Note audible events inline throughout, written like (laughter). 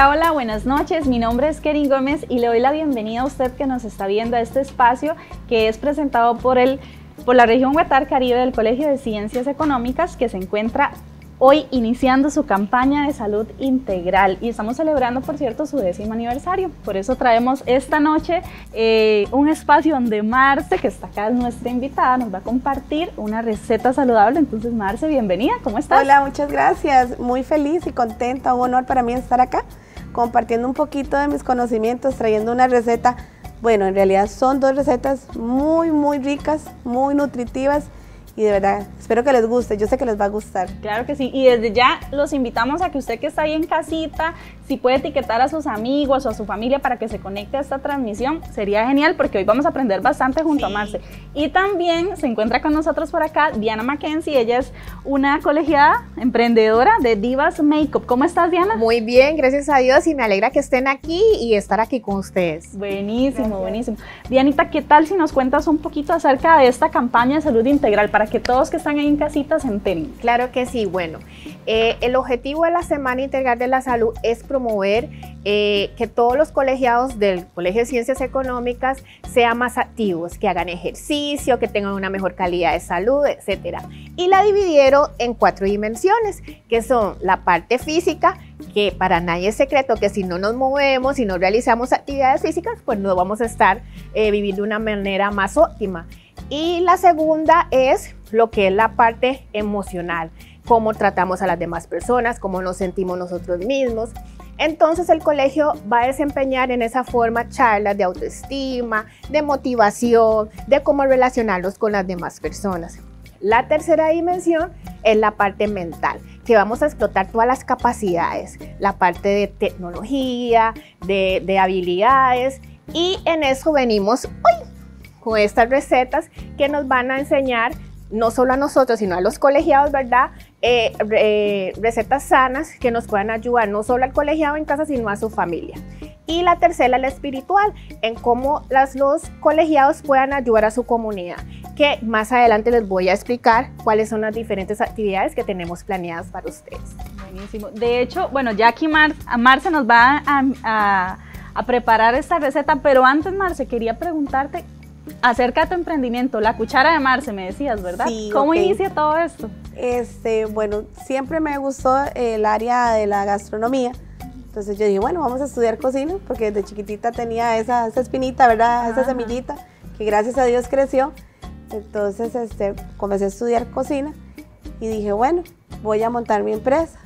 Hola, hola, buenas noches. Mi nombre es Kerin Gómez y le doy la bienvenida a usted que nos está viendo a este espacio que es presentado por el por la región Huetar Caribe del Colegio de Ciencias Económicas que se encuentra hoy iniciando su campaña de salud integral y estamos celebrando, por cierto, su décimo aniversario. Por eso traemos esta noche eh, un espacio donde Marce, que está acá, es nuestra invitada, nos va a compartir una receta saludable. Entonces, Marce, bienvenida, ¿cómo estás? Hola, muchas gracias. Muy feliz y contenta, un honor para mí estar acá compartiendo un poquito de mis conocimientos, trayendo una receta. Bueno, en realidad son dos recetas muy, muy ricas, muy nutritivas y de verdad espero que les guste, yo sé que les va a gustar. Claro que sí, y desde ya los invitamos a que usted que está ahí en casita, si puede etiquetar a sus amigos o a su familia para que se conecte a esta transmisión, sería genial porque hoy vamos a aprender bastante junto a Marce. Y también se encuentra con nosotros por acá Diana Mackenzie, ella es una colegiada emprendedora de Divas Makeup. ¿Cómo estás Diana? Muy bien, gracias a Dios y me alegra que estén aquí y estar aquí con ustedes. Buenísimo, buenísimo. Dianita, ¿qué tal si nos cuentas un poquito acerca de esta campaña de salud integral para que todos que están ahí en casita se enteren? Claro que sí, bueno, eh, el objetivo de la Semana Integral de la Salud es promover eh, que todos los colegiados del Colegio de Ciencias Económicas sean más activos, que hagan ejercicio, que tengan una mejor calidad de salud, etc. Y la dividieron en cuatro dimensiones, que son la parte física, que para nadie es secreto que si no nos movemos, si no realizamos actividades físicas, pues no vamos a estar eh, viviendo de una manera más óptima. Y la segunda es lo que es la parte emocional, cómo tratamos a las demás personas, cómo nos sentimos nosotros mismos. Entonces el colegio va a desempeñar en esa forma charlas de autoestima, de motivación, de cómo relacionarnos con las demás personas. La tercera dimensión es la parte mental, que vamos a explotar todas las capacidades, la parte de tecnología, de, de habilidades, y en eso venimos hoy con estas recetas que nos van a enseñar no solo a nosotros, sino a los colegiados, ¿verdad? Eh, eh, recetas sanas que nos puedan ayudar no solo al colegiado en casa, sino a su familia. Y la tercera, la espiritual, en cómo las, los colegiados puedan ayudar a su comunidad, que más adelante les voy a explicar cuáles son las diferentes actividades que tenemos planeadas para ustedes. Buenísimo. De hecho, bueno, ya aquí Mar, Marce nos va a, a preparar esta receta, pero antes, Marce, quería preguntarte acerca de tu emprendimiento, la cuchara de Marce, me decías, ¿verdad? Sí, ¿Cómo inicia todo esto? Este, bueno, siempre me gustó el área de la gastronomía. Entonces yo dije, bueno, vamos a estudiar cocina, porque desde chiquitita tenía esa, espinita, ¿verdad? Esa semillita, que gracias a Dios creció. Entonces este, comencé a estudiar cocina y dije, bueno, voy a montar mi empresa.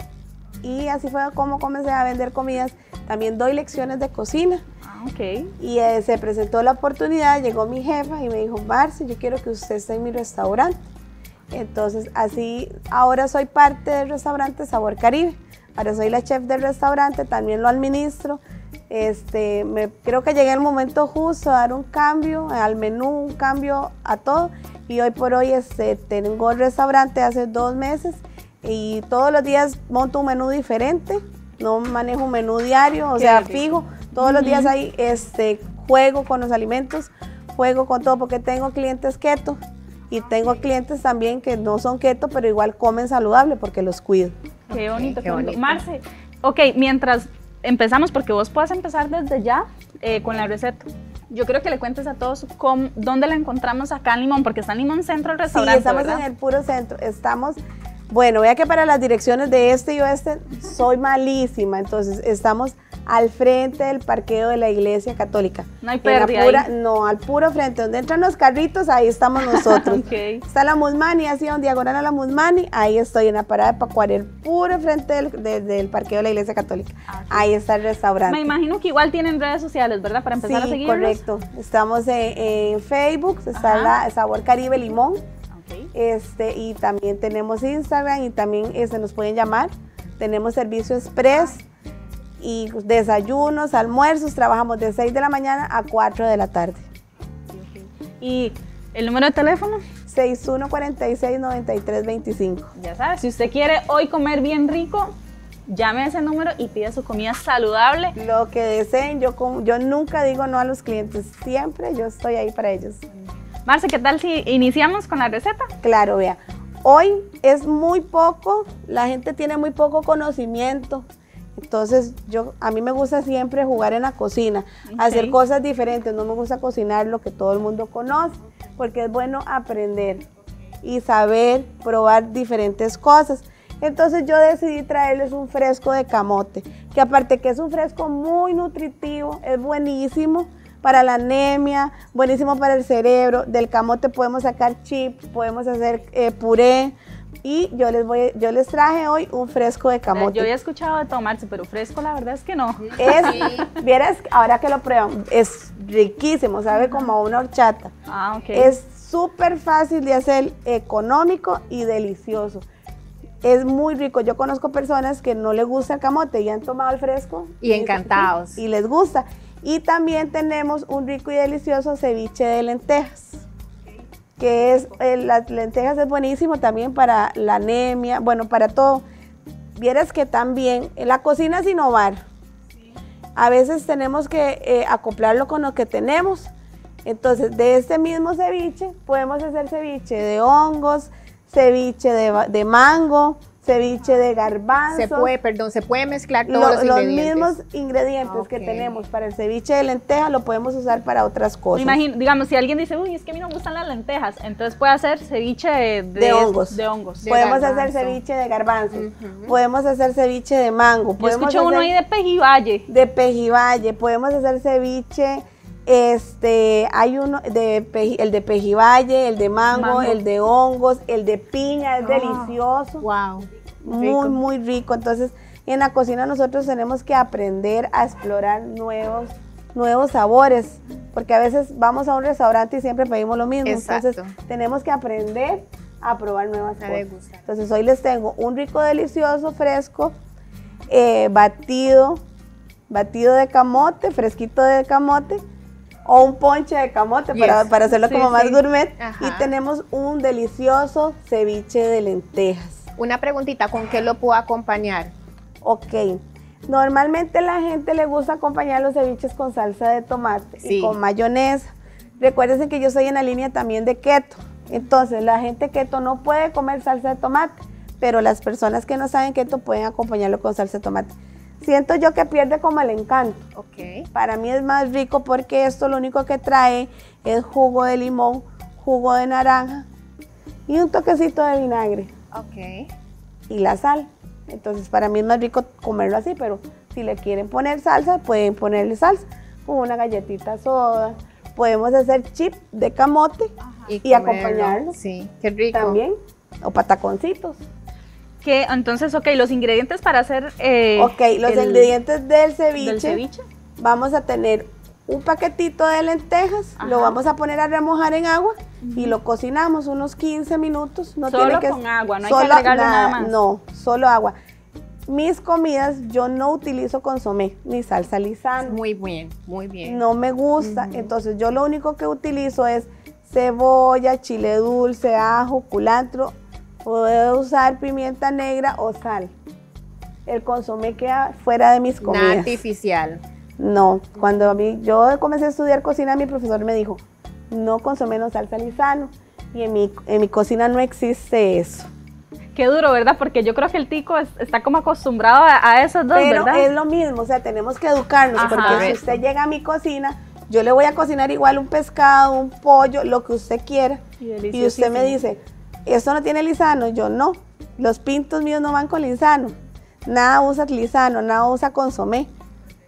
Y así fue como comencé a vender comidas. También doy lecciones de cocina. Y eh, se presentó la oportunidad, llegó mi jefa y me dijo, Marce, yo quiero que usted esté en mi restaurante. Entonces, así, ahora soy parte del restaurante Sabor Caribe. Ahora soy la chef del restaurante, también lo administro. Este, me, creo que llegué el momento justo a dar un cambio al menú, un cambio a todo. Y hoy por hoy este, tengo el restaurante hace dos meses y todos los días monto un menú diferente. No manejo un menú diario, o sea, fijo. Todos los días hay este, juego con los alimentos, juego con todo, porque tengo clientes keto y tengo clientes también que no son keto, pero igual comen saludable porque los cuido. Qué bonito, qué, bonito. Marce, ok, mientras empezamos, porque vos puedes empezar desde ya eh, con la receta. Yo creo que le cuentes a todos cómo, dónde la encontramos acá en Limón, porque está en Limón Centro el restaurante. Sí, estamos en el puro centro. Estamos, bueno, vea que para las direcciones de este y oeste soy malísima, entonces estamos al frente del parqueo de la iglesia católica. No hay pérdida No, al puro frente, donde entran los carritos, ahí estamos (laughs) nosotros. Está la Musmani, así un diagonal a la Musmani, ahí estoy en la parada de Pacuarel, puro frente del, parqueo de la iglesia católica. Ah, ahí está el restaurante. Me imagino que igual tienen redes sociales, ¿verdad? Para empezar a seguirlos. correcto. Estamos en, Facebook, está la Sabor Caribe Limón. Este, y también tenemos Instagram y también este, nos pueden llamar. Tenemos servicio express y desayunos, almuerzos, trabajamos de 6 de la mañana a 4 de la tarde. ¿Y el número de teléfono? 6146-9325. Ya sabes, si usted quiere hoy comer bien rico, llame a ese número y pida su comida saludable. Lo que deseen, yo, yo nunca digo no a los clientes, siempre yo estoy ahí para ellos. Marce, ¿qué tal si iniciamos con la receta? Claro, vea. Hoy es muy poco, la gente tiene muy poco conocimiento Entonces, yo a mí me gusta siempre jugar en la cocina, hacer cosas diferentes, no me gusta cocinar lo que todo el mundo conoce, porque es bueno aprender y saber probar diferentes cosas. Entonces yo decidí traerles un fresco de camote, que aparte que es un fresco muy nutritivo, es buenísimo para la anemia, buenísimo para el cerebro. Del camote podemos sacar chips, podemos hacer eh, puré. Y yo les voy, yo les traje hoy un fresco de camote. Yo había escuchado de tomarse, pero fresco la verdad es que no. Es, vieras, ahora que lo prueban, es riquísimo, sabe como una horchata. Ah, ok. Es súper fácil de hacer, económico y delicioso. Es muy rico. Yo conozco personas que no les gusta el camote y han tomado el fresco. Y encantados. Y les gusta. Y también tenemos un rico y delicioso ceviche de lentejas, que es, eh, las lentejas es buenísimo también para la anemia, bueno, para todo. Vieras que también en la cocina es innovar. A veces tenemos que eh, acoplarlo con lo que tenemos. Entonces, de este mismo ceviche podemos hacer ceviche de hongos, ceviche de, de mango, ceviche de garbanzo. Se puede, perdón, se puede mezclar todos los, los mismos ingredientes que tenemos para el ceviche de lenteja lo podemos usar para otras cosas. Imagino, digamos, si alguien dice, uy, es que a mí no me gustan las lentejas, entonces puede hacer ceviche de, hongos. De hongos. podemos hacer ceviche de garbanzo. Podemos hacer ceviche de mango. Yo escucho uno ahí de pejibaye. De pejibaye. Podemos hacer ceviche este, hay uno de el de pejibaye, el de mango, el de hongos, el de piña, es ah, delicioso. Wow. Muy, muy rico. Entonces, en la cocina nosotros tenemos que aprender a explorar nuevos, nuevos sabores, porque a veces vamos a un restaurante y siempre pedimos lo mismo. Entonces, tenemos que aprender a probar nuevas cosas. Entonces, hoy les tengo un rico, delicioso, fresco, eh, batido, batido de camote, fresquito de camote o un ponche de camote para, para, hacerlo como más gourmet. Y tenemos un delicioso ceviche de lentejas. Una preguntita, ¿con qué lo puedo acompañar? Ok. Normalmente la gente le gusta acompañar los ceviches con salsa de tomate y con mayonesa. Recuerden que yo soy en la línea también de keto. Entonces, la gente keto no puede comer salsa de tomate, pero las personas que no saben keto pueden acompañarlo con salsa de tomate siento yo que pierde como el encanto. Okay. Para mí es más rico porque esto lo único que trae es jugo de limón, jugo de naranja y un toquecito de vinagre. Ok. Y la sal. Entonces para mí es más rico comerlo así, pero si le quieren poner salsa, pueden ponerle salsa, como una galletita soda. Podemos hacer chip de camote y, acompañarlo. Sí, qué rico. También. O pataconcitos que entonces, ok, los ingredientes para hacer... Eh, ok, los ingredientes del ceviche, Vamos a tener un paquetito de lentejas, lo vamos a poner a remojar en agua y lo cocinamos unos 15 minutos. No solo tiene que, con agua, no hay que agregarle nada, más. No, solo agua. Mis comidas yo no utilizo consomé ni salsa lisana. Muy bien, muy bien. No me gusta, entonces yo lo único que utilizo es cebolla, chile dulce, ajo, culantro, Puedo usar pimienta negra o sal. El consomé queda fuera de mis comidas. artificial. No, cuando a mí, yo comencé a estudiar cocina, mi profesor me dijo, no consomé no salsa ni sano. Y en mi, en mi cocina no existe eso. Qué duro, ¿verdad? Porque yo creo que el tico está como acostumbrado a, esos dos, Pero es lo mismo, o sea, tenemos que educarnos, porque si usted llega a mi cocina, yo le voy a cocinar igual un pescado, un pollo, lo que usted quiera. Y usted me dice, esto no tiene lisano, yo no. Los pintos míos no van con lisano. Nada usa lisano, nada usa consomé.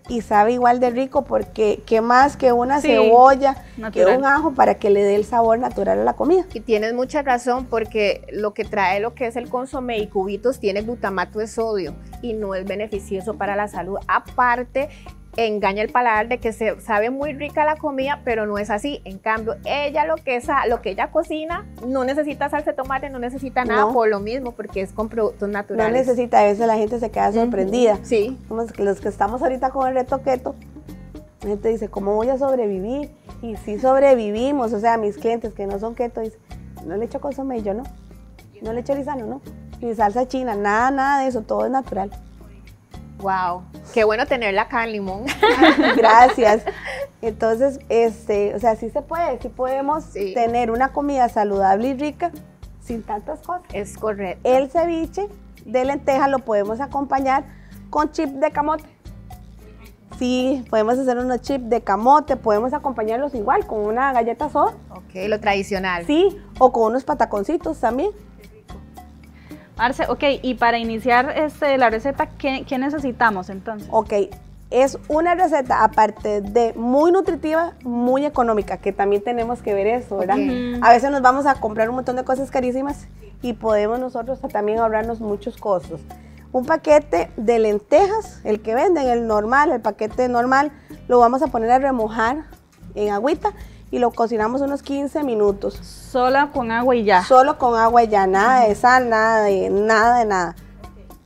Y sabe igual de rico porque qué más que una cebolla, que un ajo para que le dé el sabor natural a la comida. Y tienes mucha razón porque lo que trae lo que es el consomé y cubitos tiene glutamato de sodio y no es beneficioso para la salud. Aparte, engaña el paladar de que se sabe muy rica la comida, pero no es así. En cambio, ella lo que es, lo que ella cocina no necesita salsa de tomate, no necesita nada por lo mismo, porque es con productos naturales. No necesita, a veces la gente se queda sorprendida. Sí. Como los que estamos ahorita con el reto keto, la gente dice, ¿cómo voy a sobrevivir? Y sí sobrevivimos, o sea, mis clientes que no son keto dicen, no le echo consomé, yo no. No le echo lisano, no. Ni salsa china, nada, nada de eso, todo es natural. Wow, qué bueno tenerla acá en Limón. (laughs) Gracias. Entonces, este, o sea, sí se puede, sí podemos tener una comida saludable y rica sin tantas cosas. Es correcto. El ceviche de lenteja lo podemos acompañar con chip de camote. Sí, podemos hacer unos chips de camote, podemos acompañarlos igual con una galleta soda. Ok, lo tradicional. Sí, o con unos pataconcitos también. Marce, ok, y para iniciar este, la receta, ¿qué, ¿qué, necesitamos entonces? Ok, es una receta, aparte de muy nutritiva, muy económica, que también tenemos que ver eso, ¿verdad? Okay. A veces nos vamos a comprar un montón de cosas carísimas y podemos nosotros también ahorrarnos muchos costos. Un paquete de lentejas, el que venden, el normal, el paquete normal, lo vamos a poner a remojar en agüita y lo cocinamos unos 15 minutos. Solo con agua y ya. Solo con agua y ya, nada de sal, nada de nada de nada.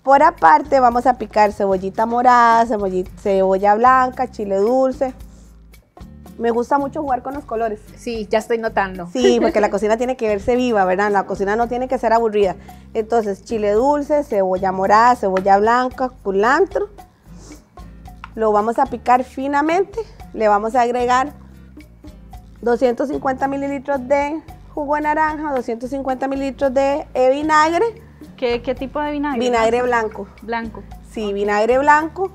Por aparte vamos a picar cebollita morada, cebollita, cebolla blanca, chile dulce. Me gusta mucho jugar con los colores. Sí, ya estoy notando. Sí, porque la cocina tiene que verse viva, ¿verdad? La cocina no tiene que ser aburrida. Entonces, chile dulce, cebolla morada, cebolla blanca, culantro. Lo vamos a picar finamente. Le vamos a agregar 250 mililitros de jugo de naranja, 250 mililitros de eh, vinagre. ¿Qué, ¿Qué, tipo de vinagre? Vinagre blanco. Blanco. Sí, vinagre blanco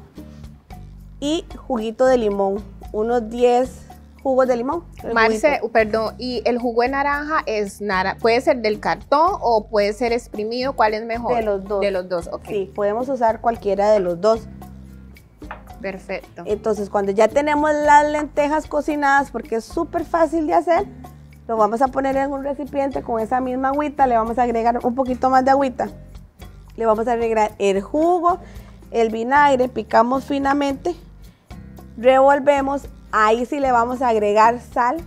y juguito de limón. Unos 10 jugos de limón. Marce, perdón, ¿y el jugo de naranja es nara puede ser del cartón o puede ser exprimido? ¿Cuál es mejor? De los dos. De los dos, ok. Sí, podemos usar cualquiera de los dos. Perfecto. Entonces, cuando ya tenemos las lentejas cocinadas, porque es súper fácil de hacer, lo vamos a poner en un recipiente con esa misma agüita, le vamos a agregar un poquito más de agüita. Le vamos a agregar el jugo, el vinagre, picamos finamente, revolvemos, ahí sí le vamos a agregar sal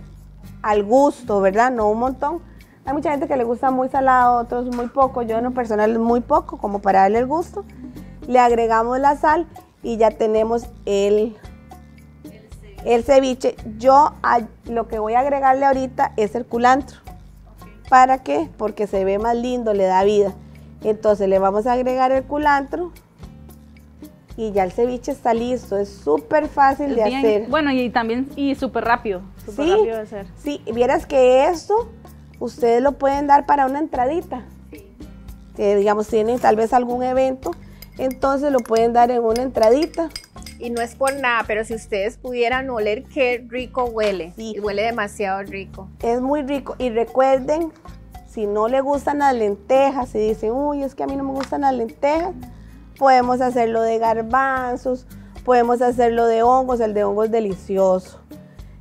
al gusto, ¿verdad? No un montón. Hay mucha gente que le gusta muy salado, otros muy poco, yo en lo personal muy poco, como para darle el gusto. Le agregamos la sal y ya tenemos el, el ceviche. Yo a, lo que voy a agregarle ahorita es el culantro. ¿Para qué? Porque se ve más lindo, le da vida. Entonces le vamos a agregar el culantro y ya el ceviche está listo. Es súper fácil de Bien, hacer. Bueno, y también y súper rápido. Sí, rápido de hacer. sí, vieras que esto ustedes lo pueden dar para una entradita. Que digamos tienen tal vez algún evento, entonces lo pueden dar en una entradita. Y no es por nada, pero si ustedes pudieran oler qué rico huele. Sí. Y huele demasiado rico. Es muy rico. Y recuerden, si no le gustan las lentejas, si dicen, uy, es que a mí no me gustan las lentejas, podemos hacerlo de garbanzos, podemos hacerlo de hongos, el de hongos es delicioso.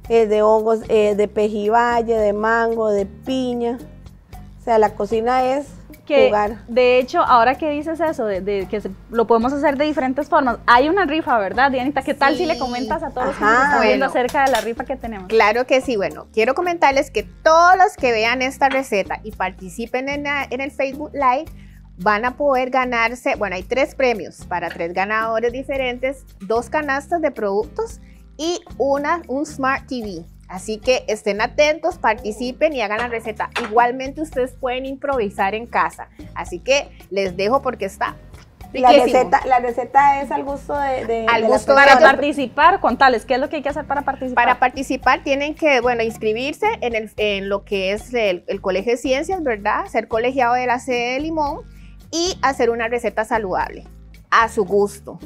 El de hongos eh, de pejibaye, de mango, de piña. O sea, la cocina es Que, jugar. de hecho, ahora que dices eso, de, de que se- lo podemos hacer de diferentes formas, hay una rifa, ¿verdad, Dianita? ¿Qué tal si le comentas a todos los que nos están viendo Bueno. acerca de la rifa que tenemos? Claro que sí. Bueno, quiero comentarles que todos los que vean esta receta y participen en, la- en el Facebook Live van a poder ganarse, bueno, hay tres premios para tres ganadores diferentes, dos canastas de productos y una, un Smart TV. Así que estén atentos, participen y hagan la receta. Igualmente ustedes pueden improvisar en casa. Así que les dejo porque está La receta, la receta es al gusto de, de- Al de gusto Para participar, contales, ¿qué es lo que hay que hacer para participar? Para participar tienen que, bueno, inscribirse en, el, en lo que es el, el Colegio de Ciencias, ¿verdad? Ser colegiado de la sede de Limón y hacer una receta saludable a su gusto.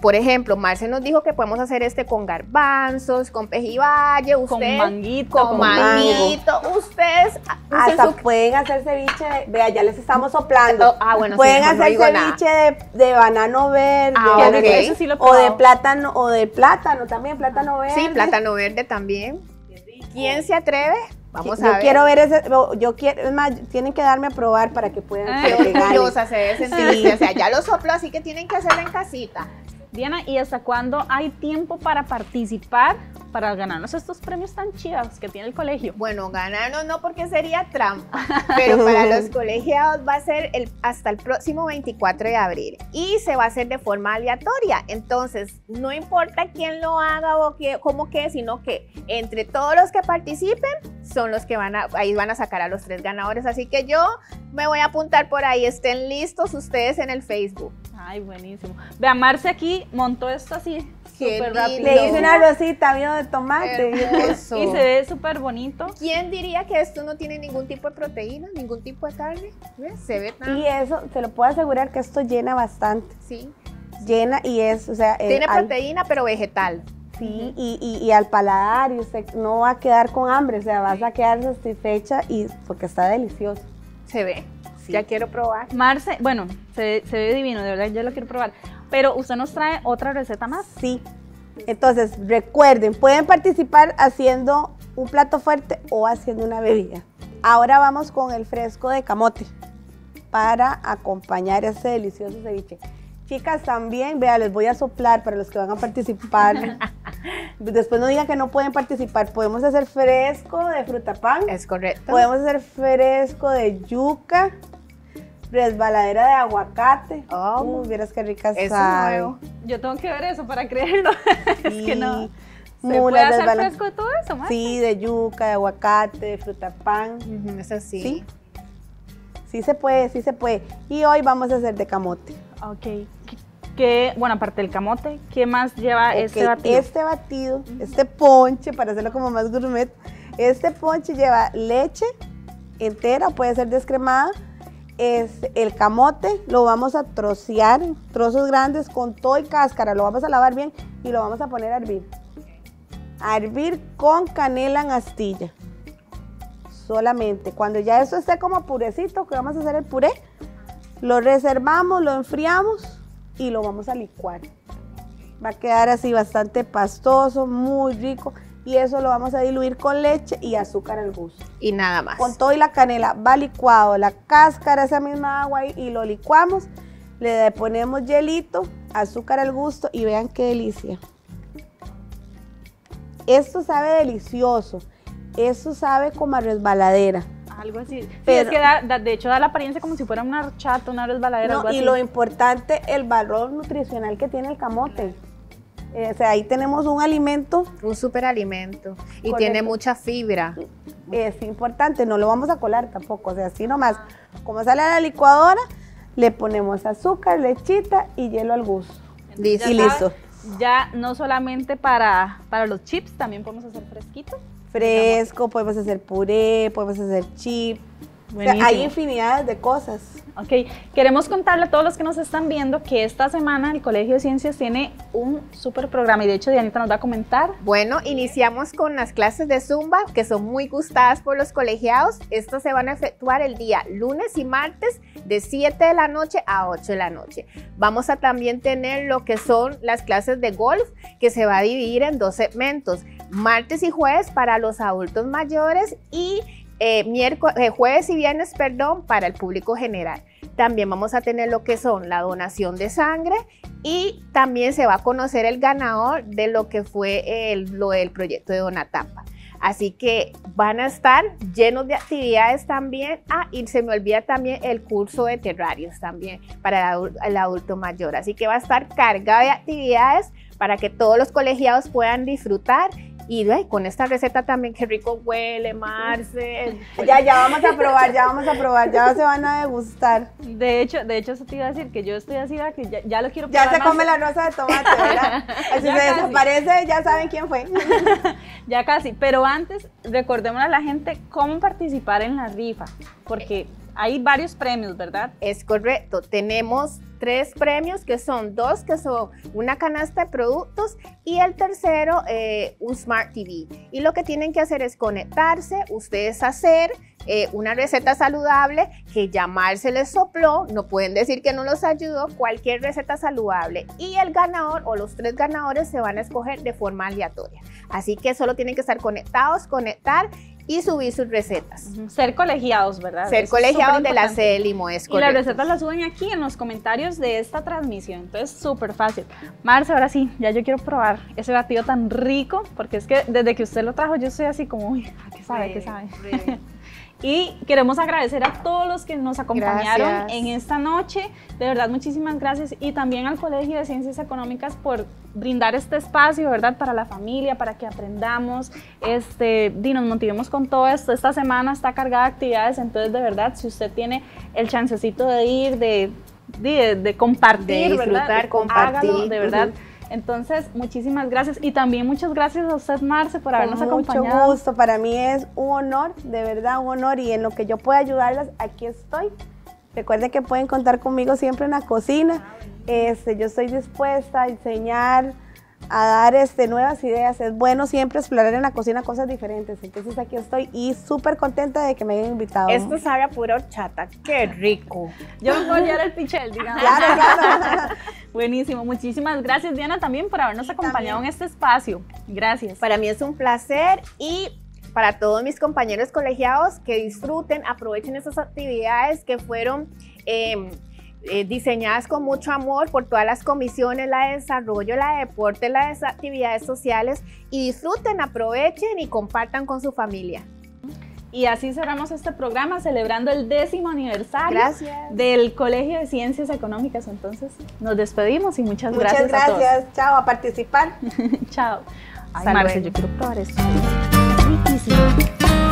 Por ejemplo, Marce nos dijo que podemos hacer este con garbanzos, con pejibaye, con ustedes manguito, con, con manguito. Ustedes Hasta su- pueden hacer ceviche, de- vea, ya les estamos soplando. Oh, ah, bueno, sí, pueden no hacer nada. ceviche de, de banano verde, Ah, Qué ok. rico, eso sí lo o de plátano, o de plátano también, plátano verde. Sí, plátano verde también. ¿Quién se atreve? Vamos yo a ver. quiero ver ese, yo quiero, es más, tienen que darme a probar para que puedan Ah. Qué que se debe sentir. Sí. O sea, ya lo sopló, así que tienen que hacerlo en casita. Diana, ¿y hasta cuándo hay tiempo para participar para ganarnos estos premios tan chidos que tiene el colegio? Bueno, ganarnos no porque sería trampa, pero (laughs) para los colegiados va a ser el, hasta el próximo 24 de abril y se va a hacer de forma aleatoria. Entonces, no importa quién lo haga o qué, cómo que, sino que entre todos los que participen son los que van a, ahí van a sacar a los tres ganadores. Así que yo me voy a apuntar por ahí. Estén listos ustedes en el Facebook. Ay, buenísimo. Vea, Marce aquí montó esto así, súper rápido. Le hice una rosita, vino de tomate. Hermoso. Y se ve súper bonito. ¿Quién diría que esto no tiene ningún tipo de proteína, ningún tipo de carne? ¿Ves? Se ve tan... Y eso, se lo puedo asegurar que esto llena bastante. Sí. Llena y es, o sea... el- Tiene al- proteína, pero vegetal. Sí, y, y- y al paladar, y usted no va a quedar con hambre, o sea, vas a quedar satisfecha y porque está delicioso. Se ve. Sí. Ya quiero probar. Marce, bueno, se, se ve divino, de verdad, yo lo quiero probar. Pero usted nos trae otra receta más. Sí. Entonces, recuerden, pueden participar haciendo un plato fuerte o haciendo una bebida. Ahora vamos con el fresco de camote para acompañar este delicioso ceviche. Chicas, también, vea, les voy a soplar para los que van a participar. (laughs) Después no digan que no pueden participar. Podemos hacer fresco de fruta pan. Es correcto. Podemos hacer fresco de yuca, resbaladera de aguacate. Oh. Uy, vieras qué rica Eso es sabe. nuevo. Yo tengo que ver eso para creerlo. (laughs) es que no. ¿Se Mula puede hacer fresco de todo eso, Marce? Sí, de yuca, de aguacate, de fruta pan. Ujú, Eso sí. Sí. Sí se puede, sí se puede. Y hoy vamos a hacer de camote. Ok. ¿Qué- bueno, aparte del camote, ¿qué más lleva este batido? Este batido, este ponche, para hacerlo como más gourmet, este ponche lleva leche entera, puede ser descremada, es el camote, lo vamos a trocear, trozos grandes con todo y cáscara, lo vamos a lavar bien y lo vamos a poner a hervir. A hervir con canela en astilla. Solamente. Cuando ya eso esté como purecito, que vamos a hacer el puré, lo reservamos, lo enfriamos y lo vamos a licuar. Va a quedar así bastante pastoso, muy rico. Y eso lo vamos a diluir con leche y azúcar al gusto. Y nada más. Con todo y la canela va licuado, la cáscara, esa misma agua y, y lo licuamos. Le ponemos hielito, azúcar al gusto y vean qué delicia. Esto sabe delicioso. Esto sabe como a resbaladera. Algo así. Sí, Pero- es que da- da- de hecho da la apariencia como si fuera una horchata, una resbaladera, No, algo y así. lo importante, el valor nutricional que tiene el camote. Eh, o sea, ahí tenemos un alimento Un superalimento. Y tiene mucha fibra. es importante, no lo vamos a colar tampoco, o sea, así nomás. Como sale a la licuadora, le ponemos azúcar, lechita y hielo al gusto. Listo. Y Ya listo. sabe, Ya no solamente para, para los chips, también podemos hacer fresquitos. Fresco, podemos hacer puré, podemos hacer chip. O sea, Buenísimo. hay infinidades de cosas. Ok, queremos contarle a todos los que nos están viendo que esta semana el Colegio de Ciencias tiene un súper programa y de hecho Dianita nos va a comentar. Bueno, iniciamos con las clases de Zumba, que son muy gustadas por los colegiados. Estas se van a efectuar el día lunes y martes de 7 de la noche a 8 de la noche. Vamos a también tener lo que son las clases de golf, que se va a dividir en dos segmentos, martes y jueves para los adultos mayores y eh, miércoles, eh, jueves y viernes, perdón, para el público general. También vamos a tener lo que son la donación de sangre y también se va a conocer el ganador de lo que fue el, lo del proyecto de Donatapa. Así que van a estar llenos de actividades también. Ah, y se me olvida también el curso de terrarios también para el, adul- el adulto mayor. Así que va a estar cargado de actividades para que todos los colegiados puedan disfrutar. Y ay, con esta receta también, qué rico huele, Marce. (laughs) Ya, ya vamos a probar, ya vamos a probar, ya se van a degustar. De hecho, de hecho eso te iba a decir que yo estoy así, ¿verdad? que ya, ya lo quiero Ya probar se más. come la rosa de tomate, ¿verdad? (laughs) Así Ya se casi. desaparece, ya saben quién fue. (laughs) Ya casi, pero antes recordemos a la gente cómo participar en la rifa, porque hay varios premios, ¿verdad? Es correcto. Tenemos tres premios que son dos que son una canasta de productos y el tercero eh, un Smart TV. Y lo que tienen que hacer es conectarse, ustedes hacer eh, una receta saludable que llamarse les sopló, no pueden decir que no los ayudó, cualquier receta saludable. Y el ganador o los tres ganadores se van a escoger de forma aleatoria. Así que solo tienen que estar conectados, conectar y subir sus recetas. Ser colegiados, ¿verdad? Ser Eso colegiados de la superimportante. sede de Limo es Y las correcto. recetas las suben aquí en los comentarios de esta transmisión. Entonces, súper fácil. Marce, ahora sí, ya yo quiero probar ese batido tan rico, porque es que desde que usted lo trajo, yo estoy así como, uy, ¿a qué sabe? ¿a ¿Qué sabe? (laughs) Y queremos agradecer a todos los que nos acompañaron Gracias. en esta noche. De verdad, muchísimas gracias. Y también al Colegio de Ciencias Económicas por brindar este espacio, ¿verdad? Para la familia, para que aprendamos, este, y nos motivemos con todo esto. Esta semana está cargada de actividades, entonces de verdad, si usted tiene el chancecito de ir, de, de, de compartir, De disfrutar, ¿verdad? compartir. Hágalo, de verdad. Entonces, muchísimas gracias. Y también muchas gracias a usted, Marce, por habernos Con mucho acompañado. gusto, para mí es un honor, de verdad un honor y en lo que yo pueda ayudarlas, aquí estoy Recuerden que pueden contar conmigo siempre en la cocina. Este, yo estoy dispuesta a enseñar, a dar este, nuevas ideas. Es bueno siempre explorar en la cocina cosas diferentes. Entonces aquí estoy y súper contenta de que me hayan invitado. Esto sabe a pura horchata. ¡Qué rico! Yo me voy a llevar el pichel, digamos. (laughs) Claro, claro. (laughs) Buenísimo. Muchísimas gracias, Diana, también por habernos acompañado en este espacio. Gracias. Para mí es un placer y para todos mis compañeros colegiados que disfruten, aprovechen esas actividades que fueron... Eh, eh, diseñadas con mucho amor por todas las comisiones, la de desarrollo, la de deporte, la de actividades sociales y disfruten, aprovechen y compartan con su familia. Y así cerramos este programa celebrando el décimo aniversario Gracias. del Colegio de Ciencias Económicas. Entonces, nos despedimos y muchas, Muchas gracias, gracias. Chao, a participar. (laughs) Chao. Ay, Marce, yo quiero probar esto. Riquísimo.